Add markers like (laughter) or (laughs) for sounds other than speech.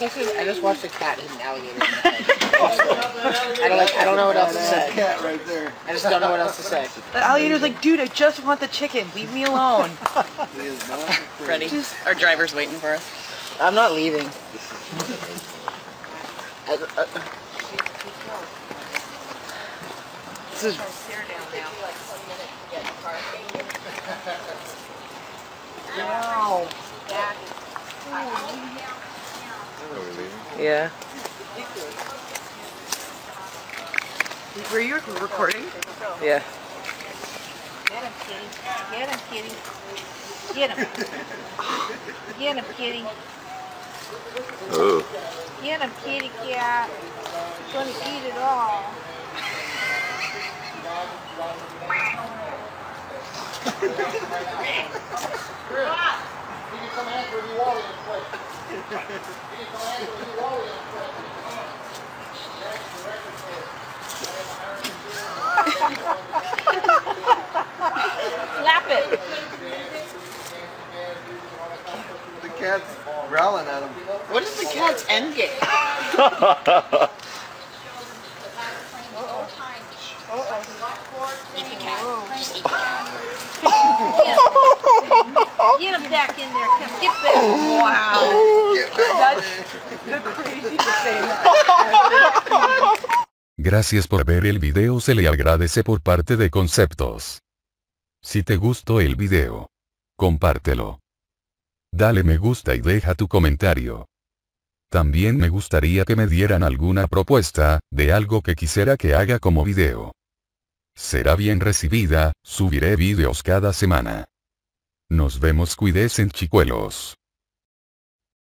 I just watched a cat hit an alligator. (laughs) I don't like. I don't know what else to say. Cat right there. I just don't know what else to say. The alligator's like, dude, I just want the chicken. Leave me alone. (laughs) He is. Ready? Our driver's waiting for us. I'm not leaving. I, uh, this is. Wow. Yeah. Were you recording? Yeah. Get him, kitty. Get him, kitty. Get him. Get him, kitty. Oh. Get him, kitty cat. Gonna eat it all. Slap cat's growling at him. What is the cat's end game? (laughs) Eat the cat. Just eat the cat. (laughs) Get him back in there. Come get back. Wow. That's the craziest thing. Gracias por ver el video se le agradece por parte de Conceptos. Si te gustó el video, compártelo. Dale me gusta y deja tu comentario. También me gustaría que me dieran alguna propuesta, de algo que quisiera que haga como video. Será bien recibida, subiré videos cada semana. Nos vemos cuides en chicuelos.